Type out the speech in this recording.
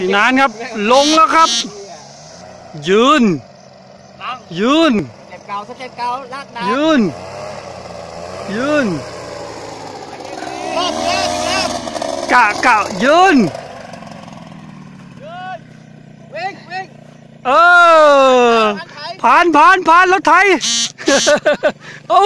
พี่นานครับ ลงแล้วครับ ยืน ยืนเต็เก่าสเต็ปเก่าลากน้ำยืน ยืนรรอบรอบกะกะยืนวิ่งวิ่งเออผ่านผ่านผ่านรถไทยโอ้